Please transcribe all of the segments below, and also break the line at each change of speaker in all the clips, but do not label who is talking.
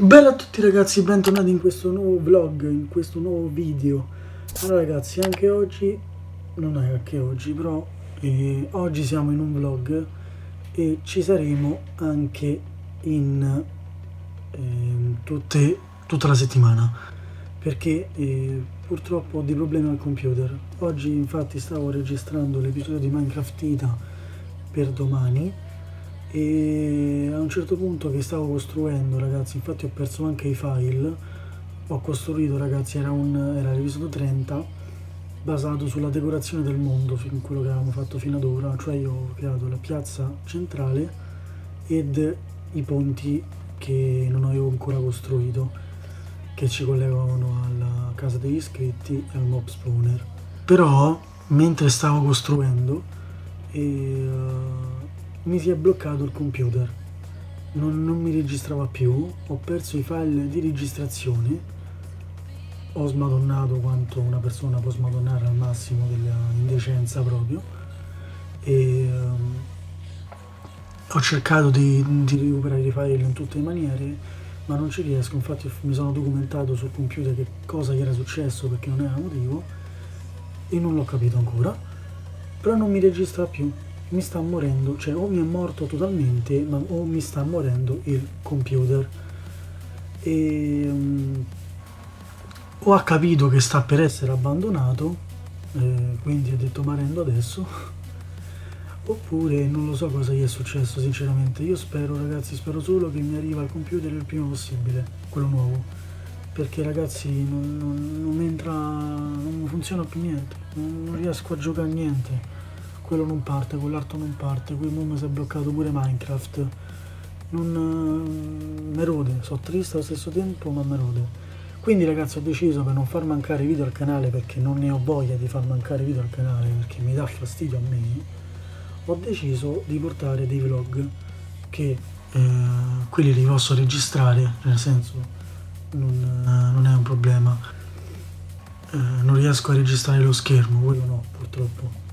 Bella a tutti ragazzi, bentornati in questo nuovo vlog, in questo nuovo video. Allora ragazzi, anche oggi, non è anche oggi, però eh, oggi siamo in un vlog e ci saremo anche in eh, tutte, tutta la settimana perché eh, purtroppo ho dei problemi al computer. Oggi infatti stavo registrando l'episodio di Minecraft Ita per domani e a un certo punto che stavo costruendo ragazzi infatti ho perso anche i file ho costruito ragazzi era, un, era l'episodio 30 basato sulla decorazione del mondo quello che avevamo fatto fino ad ora. Cioè io ho creato la piazza centrale ed i ponti che non avevo ancora costruito che ci collegavano alla casa degli iscritti e al mob spawner. Però mentre stavo costruendo e, uh, mi si è bloccato il computer, non, non mi registrava più, ho perso i file di registrazione, ho smadonnato quanto una persona può smadonnare al massimo dell'indecenza proprio. E um, ho cercato di, di, recuperare i file in tutte le maniere ma non ci riesco, infatti mi sono documentato sul computer che cosa gli era successo perché non era motivo e non l'ho capito ancora, però non mi registra più mi sta morendo, cioè o mi è morto totalmente ma, o mi sta morendo il computer. E um, ho capito che sta per essere abbandonato, eh, quindi ho detto marendo adesso. Oppure non lo so cosa gli è successo sinceramente. Io spero ragazzi, spero solo che mi arriva il computer il prima possibile, quello nuovo. Perché ragazzi non, non, non entra, non funziona più niente, non, non riesco a giocare niente quello non parte, quell'altro non parte, qui mi si è bloccato pure Minecraft. Non uh, rode, sono triste allo stesso tempo ma me rode. Quindi ragazzi ho deciso per non far mancare video al canale perché non ne ho voglia di far mancare video al canale perché mi dà fastidio a me, ho deciso di portare dei vlog che eh, quelli li posso registrare, nel senso non, eh, non è un problema. Eh, non riesco a registrare lo schermo, quello no purtroppo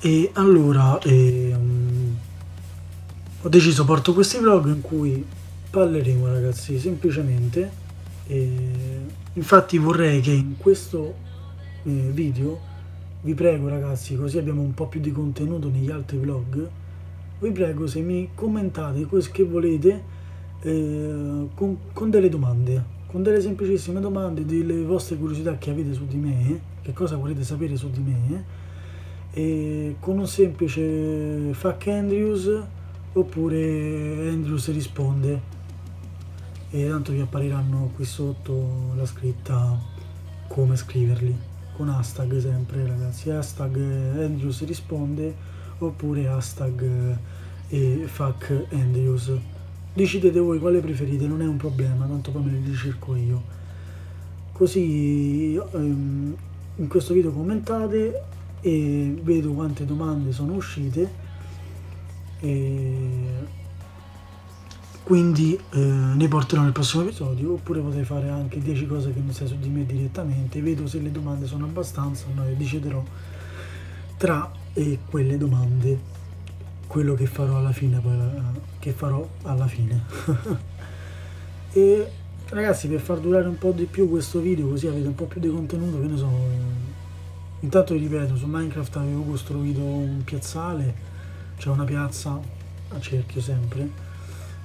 e allora ehm, ho deciso porto questi vlog in cui parleremo ragazzi semplicemente. Eh, infatti vorrei che in questo eh, video vi prego ragazzi così abbiamo un po' più di contenuto negli altri vlog vi prego se mi commentate quello che volete eh, con, con delle domande con delle semplicissime domande delle vostre curiosità che avete su di me che cosa volete sapere su di me e con un semplice fuck Andrews oppure Andrews risponde e tanto vi appariranno qui sotto la scritta come scriverli con hashtag sempre ragazzi. Hashtag Andrews risponde oppure hashtag e fuck Andrews decidete voi quale preferite non è un problema tanto poi me li ricerco io. Così um, in questo video commentate e vedo quante domande sono uscite. E quindi eh, ne porterò nel prossimo episodio oppure potrei fare anche 10 cose che non sai su di me direttamente. Vedo se le domande sono abbastanza o no deciderò tra eh, quelle domande. Quello che farò alla fine eh, che farò alla fine. E ragazzi per far durare un po' di più questo video così avete un po' più di contenuto che ne so Intanto vi ripeto, su Minecraft avevo costruito un piazzale, cioè una piazza a cerchio sempre.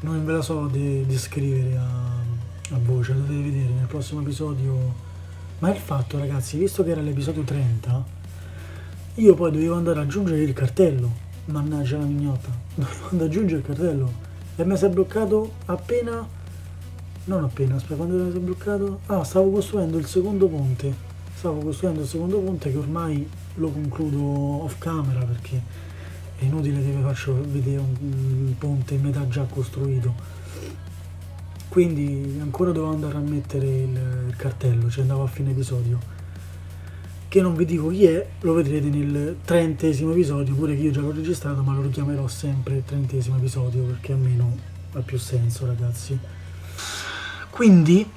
Non ve la so de descrivere a, a voce, dovete vedere nel prossimo episodio. Ma il fatto ragazzi, visto che era l'episodio 30, io poi dovevo andare ad aggiungere il cartello. Mannaggia la mignotta, dovevo andare ad aggiungere il cartello. E mi si è bloccato appena... Non appena, aspetta, quando mi si è bloccato? Ah, stavo costruendo il secondo ponte stavo costruendo il secondo ponte che ormai lo concludo off camera perché è inutile che vi faccio vedere un, ponte in metà già costruito. Quindi ancora devo andare a mettere il, il cartello ci andavo a fine episodio. Che non vi dico chi è lo vedrete nel trentesimo episodio pure che io già l'ho registrato ma lo chiamerò sempre trentesimo episodio perché almeno ha più senso ragazzi. Quindi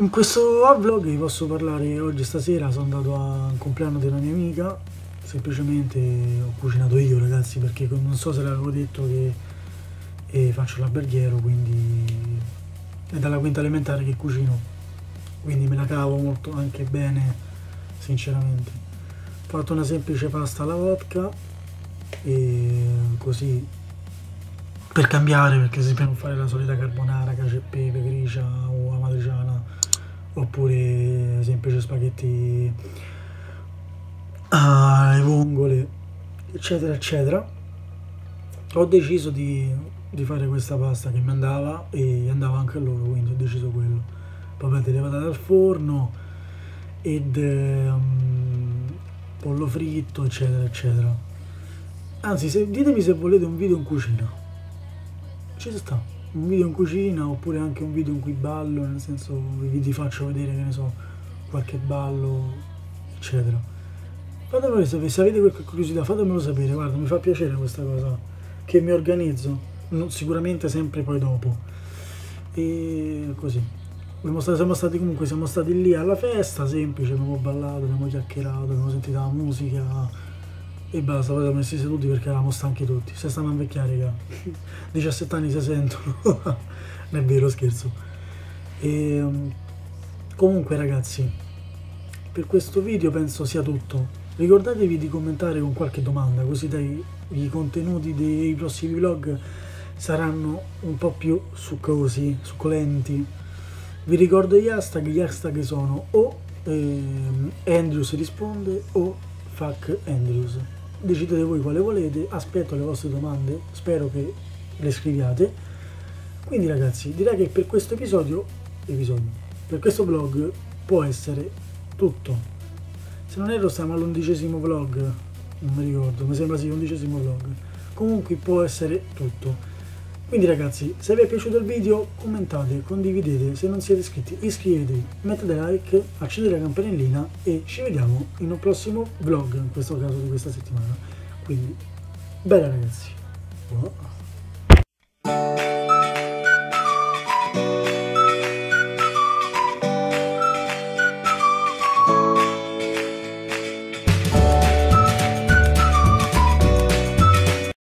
in questo vlog vi posso parlare oggi stasera, sono andato al compleanno della mia amica, semplicemente ho cucinato io ragazzi perché non so se l'avevo detto che eh, faccio l'alberghiero quindi è dalla quinta elementare che cucino, quindi me la cavo molto anche bene, sinceramente. Ho fatto una semplice pasta alla vodka e così per cambiare perché se non fare la solita carbonara, cacio e pepe, gricia o amatriciana oppure semplice spaghetti alle vongole eccetera eccetera. Ho deciso di, di, fare questa pasta che mi andava e andava anche a loro quindi ho deciso quello. Poi avete levata dal forno ed um, pollo fritto eccetera eccetera. Anzi se, ditemi se volete un video in cucina. Ci sta un video in cucina oppure anche un video in cui ballo, nel senso vi, faccio vedere, che ne so, qualche ballo, eccetera. Fatemelo sapere, se avete qualche curiosità fatemelo sapere, guarda, mi fa piacere questa cosa, che mi organizzo, sicuramente sempre poi dopo. E così. Siamo stati comunque, siamo stati lì alla festa, semplice, abbiamo ballato, abbiamo chiacchierato, abbiamo sentito la musica, e basta, poi siamo messi seduti perché eravamo stanchi tutti. Se stiamo a invecchiare, raga. 17 anni si sentono. non è vero, scherzo. E, ehm, comunque, ragazzi, per questo video penso sia tutto. Ricordatevi di commentare con qualche domanda, così dai, i contenuti dei prossimi vlog saranno un po' più succosi, succolenti. Vi ricordo gli hashtag, gli hashtag sono o eh, Andrews risponde o fuck Andrews decidete voi quale volete, aspetto le vostre domande, spero che le scriviate. Quindi ragazzi, direi che per questo episodio, episodio, per questo vlog può essere tutto. Se non erro stiamo all'undicesimo vlog, non mi ricordo, mi sembra sì, l'undicesimo vlog. Comunque può essere tutto. Quindi ragazzi, se vi è piaciuto il video commentate, condividete, se non siete iscritti iscrivetevi, mettete like, accendete la campanellina e ci vediamo in un prossimo vlog, in questo caso di questa settimana. Quindi, bella ragazzi.